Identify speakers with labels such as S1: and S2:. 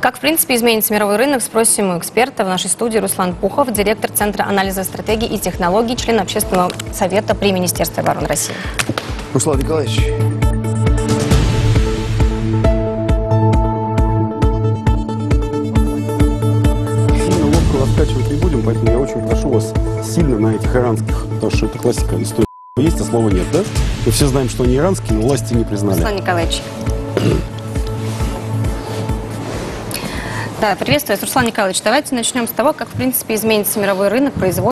S1: Как, в принципе, изменится мировой рынок, спросим у эксперта в нашей студии Руслан Пухов, директор Центра анализа стратегий и технологий, член Общественного совета при Министерстве обороны России.
S2: Руслан Николаевич,
S3: раскачивать не будем, поэтому я очень прошу вас сильно на этих иранских, потому что это классика истории. Есть, а слова нет, да? Мы все знаем, что они иранские, но власти не признали.
S1: Руслан Николаевич. Да, приветствую вас, Руслан Николаевич. Давайте начнем с того, как, в принципе, изменится мировой рынок производства.